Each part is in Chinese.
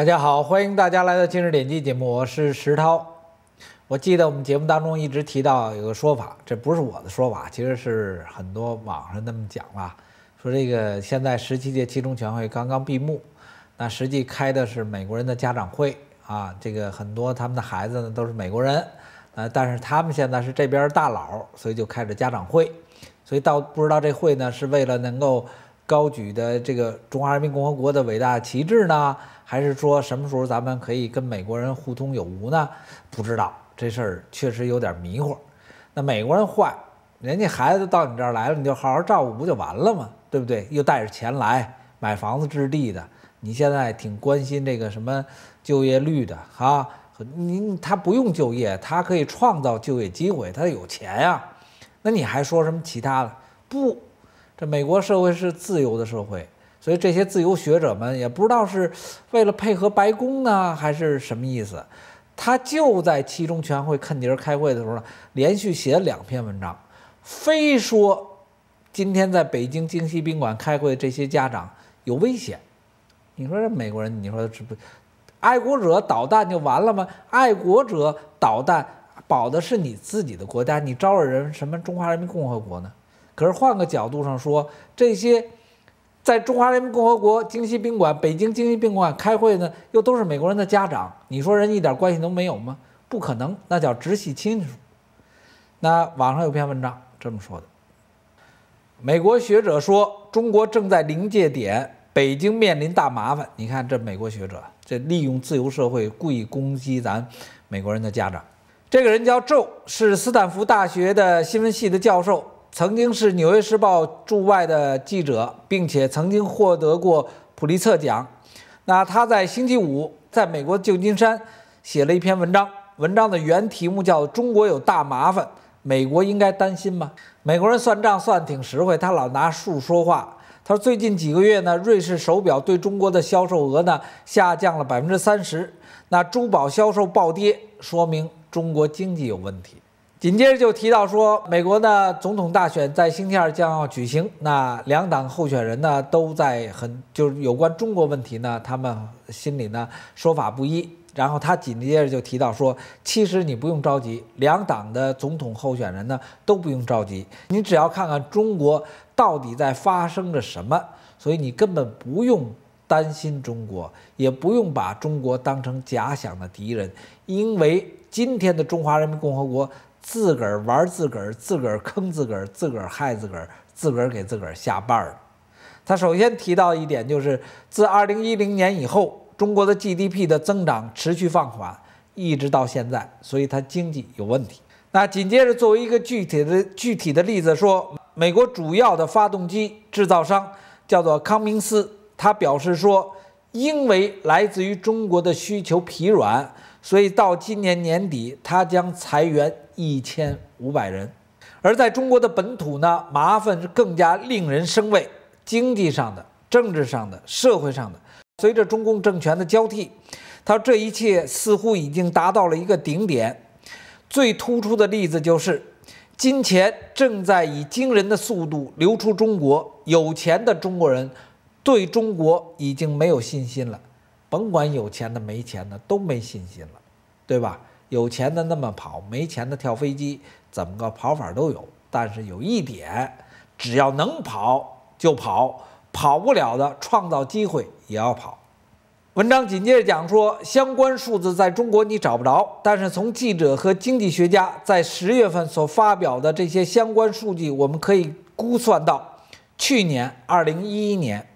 大家好，欢迎大家来到今日点击节目，我是石涛。我记得我们节目当中一直提到有个说法，这不是我的说法，其实是很多网上那么讲了，说这个现在十七届七中全会刚刚闭幕，那实际开的是美国人的家长会啊，这个很多他们的孩子呢都是美国人，呃，但是他们现在是这边大佬，所以就开着家长会，所以到不知道这会呢是为了能够高举的这个中华人民共和国的伟大旗帜呢，还是说什么时候咱们可以跟美国人互通有无呢？不知道。这事儿确实有点迷糊，那美国人坏，人家孩子到你这儿来了，你就好好照顾不就完了吗？对不对？又带着钱来买房子置地的，你现在挺关心这个什么就业率的啊？你他不用就业，他可以创造就业机会，他有钱呀。那你还说什么其他的？不，这美国社会是自由的社会，所以这些自由学者们也不知道是为了配合白宫呢，还是什么意思。他就在七中全会坑底儿开会的时候呢，连续写了两篇文章，非说今天在北京京西宾馆开会的这些家长有危险。你说这美国人，你说这不爱国者导弹就完了吗？爱国者导弹保的是你自己的国家，你招惹人什么中华人民共和国呢？可是换个角度上说，这些。在中华人民共和国京西宾馆、北京京西宾馆开会呢，又都是美国人的家长，你说人一点关系都没有吗？不可能，那叫直系亲属。那网上有篇文章这么说的：美国学者说，中国正在临界点，北京面临大麻烦。你看这美国学者，这利用自由社会故意攻击咱美国人的家长。这个人叫周，是斯坦福大学的新闻系的教授。曾经是《纽约时报》驻外的记者，并且曾经获得过普利策奖。那他在星期五在美国旧金山写了一篇文章，文章的原题目叫《中国有大麻烦，美国应该担心吗？》美国人算账算挺实惠，他老拿数说话。他说，最近几个月呢，瑞士手表对中国的销售额呢下降了百分之三十，那珠宝销售暴跌，说明中国经济有问题。紧接着就提到说，美国的总统大选在星期二将要举行，那两党候选人呢都在很就是有关中国问题呢，他们心里呢说法不一。然后他紧接着就提到说，其实你不用着急，两党的总统候选人呢都不用着急，你只要看看中国到底在发生着什么，所以你根本不用担心中国，也不用把中国当成假想的敌人，因为今天的中华人民共和国。自个儿玩自个儿，自个儿坑自个儿，自个儿害自个儿，自个儿给自个儿下绊儿。他首先提到一点，就是自2010年以后，中国的 GDP 的增长持续放缓，一直到现在，所以它经济有问题。那紧接着作为一个具体的具体的例子说，美国主要的发动机制造商叫做康明斯，他表示说，因为来自于中国的需求疲软，所以到今年年底，他将裁员。一千五百人，而在中国的本土呢，麻烦是更加令人生畏，经济上的、政治上的、社会上的。随着中共政权的交替，他这一切似乎已经达到了一个顶点。最突出的例子就是，金钱正在以惊人的速度流出中国，有钱的中国人对中国已经没有信心了，甭管有钱的没钱的都没信心了，对吧？有钱的那么跑，没钱的跳飞机，怎么个跑法都有。但是有一点，只要能跑就跑，跑不了的创造机会也要跑。文章紧接着讲说，相关数字在中国你找不着，但是从记者和经济学家在十月份所发表的这些相关数据，我们可以估算到，去年二零一一年。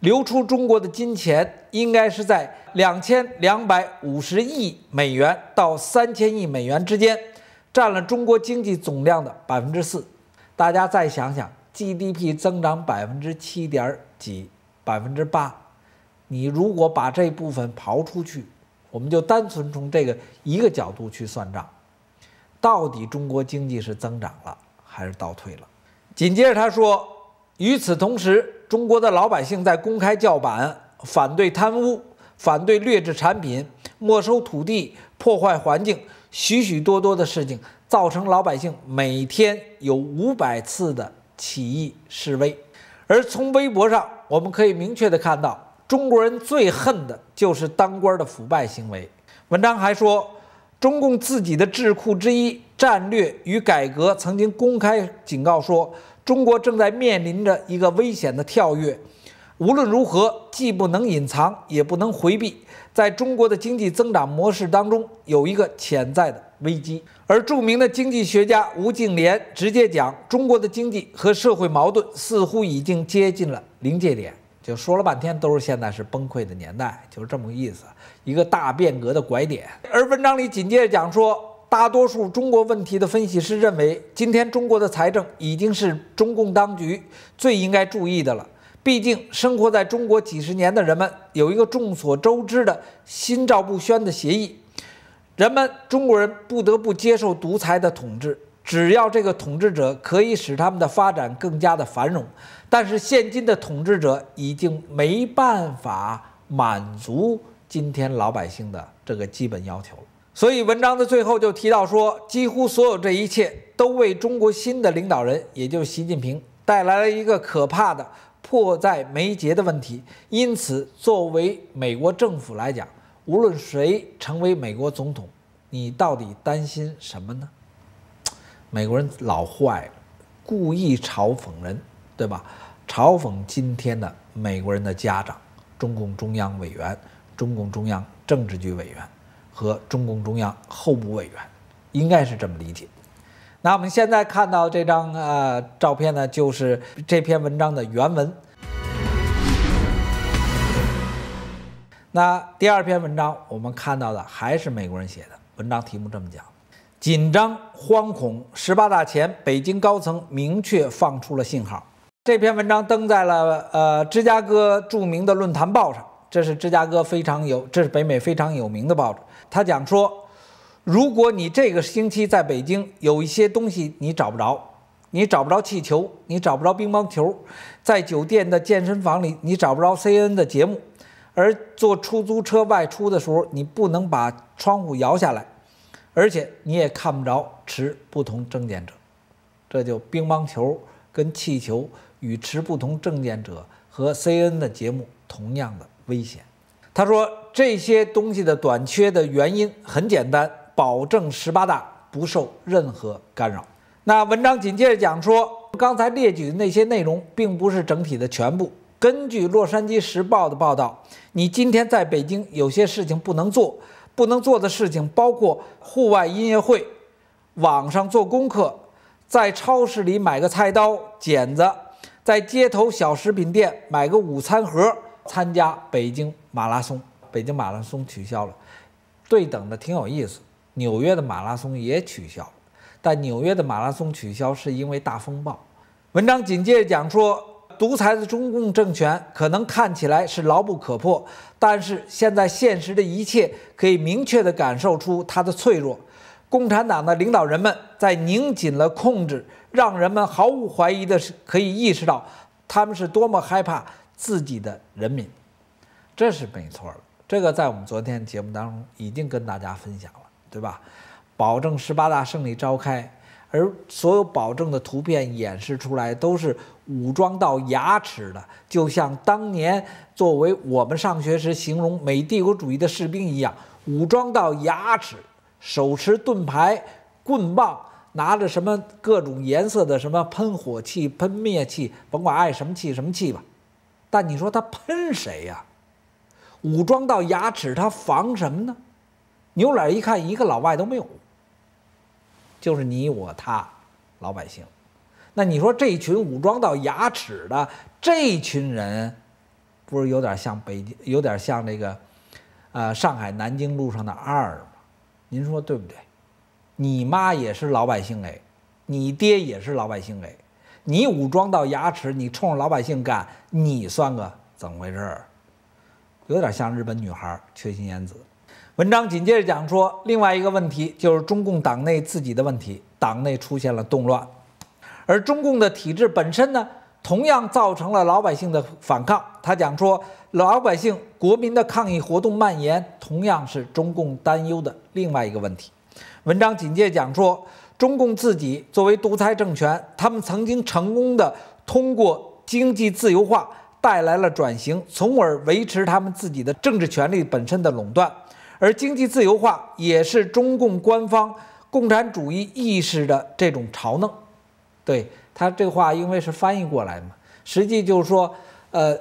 流出中国的金钱应该是在两千两百五十亿美元到三千亿美元之间，占了中国经济总量的百分之四。大家再想想，GDP 增长百分之七点几，百分之八，你如果把这部分刨出去，我们就单纯从这个一个角度去算账，到底中国经济是增长了还是倒退了？紧接着他说，与此同时。中国的老百姓在公开叫板，反对贪污，反对劣质产品，没收土地，破坏环境，许许多多的事情，造成老百姓每天有五百次的起义示威。而从微博上，我们可以明确的看到，中国人最恨的就是当官的腐败行为。文章还说，中共自己的智库之一“战略与改革”曾经公开警告说，中国正在面临着一个危险的跳跃。无论如何，既不能隐藏，也不能回避，在中国的经济增长模式当中有一个潜在的危机。而著名的经济学家吴敬琏直接讲，中国的经济和社会矛盾似乎已经接近了临界点。就说了半天都是现在是崩溃的年代，就是这么个意思，一个大变革的拐点。而文章里紧接着讲说，大多数中国问题的分析师认为，今天中国的财政已经是中共当局最应该注意的了。毕竟生活在中国几十年的人们有一个众所周知的心照不宣的协议，人们中国人不得不接受独裁的统治。只要这个统治者可以使他们的发展更加的繁荣，但是现今的统治者已经没办法满足今天老百姓的这个基本要求了。所以文章的最后就提到说，几乎所有这一切都为中国新的领导人，也就是习近平带来了一个可怕的迫在眉睫的问题。因此，作为美国政府来讲，无论谁成为美国总统，你到底担心什么呢？美国人老坏了，故意嘲讽人，对吧？嘲讽今天的美国人的家长，中共中央委员、中共中央政治局委员和中共中央候补委员，应该是这么理解。那我们现在看到这张呃照片呢，就是这篇文章的原文。那第二篇文章我们看到的还是美国人写的文章，题目这么讲。紧张、惶恐，十八大前，北京高层明确放出了信号。这篇文章登在了呃芝加哥著名的论坛报上，这是芝加哥非常有，这是北美非常有名的报纸。他讲说，如果你这个星期在北京有一些东西你找不着，你找不着气球，你找不着乒乓球，在酒店的健身房里你找不着 C N 的节目，而坐出租车外出的时候，你不能把窗户摇下来。而且你也看不着持不同证件者，这就乒乓球跟气球与持不同证件者和 C N 的节目同样的危险。他说这些东西的短缺的原因很简单，保证十八大不受任何干扰。那文章紧接着讲说，刚才列举的那些内容并不是整体的全部。根据《洛杉矶时报》的报道，你今天在北京有些事情不能做。不能做的事情包括户外音乐会、网上做功课、在超市里买个菜刀、剪子、在街头小食品店买个午餐盒、参加北京马拉松。北京马拉松取消了，对等的挺有意思。纽约的马拉松也取消了，但纽约的马拉松取消是因为大风暴。文章紧接着讲说。独裁的中共政权可能看起来是牢不可破，但是现在现实的一切可以明确地感受出它的脆弱。共产党的领导人们在拧紧了控制，让人们毫无怀疑的是可以意识到他们是多么害怕自己的人民。这是没错的，这个在我们昨天节目当中已经跟大家分享了，对吧？保证十八大胜利召开。而所有保证的图片演示出来都是武装到牙齿的，就像当年作为我们上学时形容美帝国主义的士兵一样，武装到牙齿，手持盾牌、棍棒，拿着什么各种颜色的什么喷火器、喷灭器，甭管爱什么气什么气吧。但你说他喷谁呀？武装到牙齿，他防什么呢？扭脸一看，一个老外都没有。就是你我他，老百姓。那你说这群武装到牙齿的这群人，不是有点像北京，有点像这个，呃，上海南京路上的二吗？您说对不对？你妈也是老百姓哎，你爹也是老百姓哎，你武装到牙齿，你冲着老百姓干，你算个怎么回事儿？有点像日本女孩缺心眼子。文章紧接着讲说，另外一个问题就是中共党内自己的问题，党内出现了动乱，而中共的体制本身呢，同样造成了老百姓的反抗。他讲说，老百姓、国民的抗议活动蔓延，同样是中共担忧的另外一个问题。文章紧接着讲说，中共自己作为独裁政权，他们曾经成功的通过经济自由化、带来了转型，从而维持他们自己的政治权利本身的垄断。而经济自由化也是中共官方共产主义意识的这种嘲弄。对他这话，因为是翻译过来的嘛，实际就是说，呃，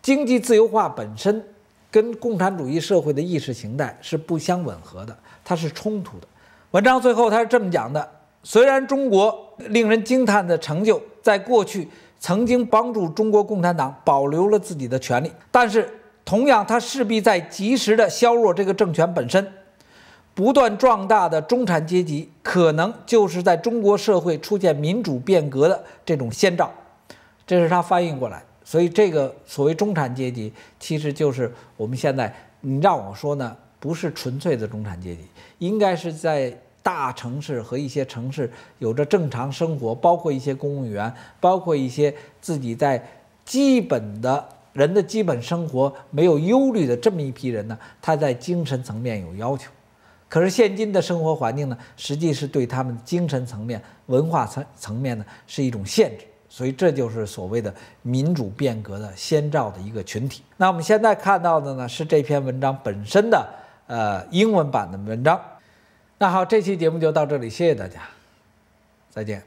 经济自由化本身跟共产主义社会的意识形态是不相吻合的，它是冲突的。文章最后他是这么讲的：虽然中国令人惊叹的成就在过去曾经帮助中国共产党保留了自己的权利，但是同样，它势必在及时的削弱这个政权本身。不断壮大的中产阶级，可能就是在中国社会出现民主变革的这种先兆。这是他翻译过来，所以这个所谓中产阶级，其实就是我们现在你让我说呢，不是纯粹的中产阶级，应该是在大城市和一些城市有着正常生活，包括一些公务员，包括一些自己在基本的人的基本生活没有忧虑的这么一批人呢，他在精神层面有要求。可是现今的生活环境呢，实际是对他们精神层面、文化层层面呢是一种限制，所以这就是所谓的民主变革的先兆的一个群体。那我们现在看到的呢是这篇文章本身的呃英文版的文章。那好，这期节目就到这里，谢谢大家，再见。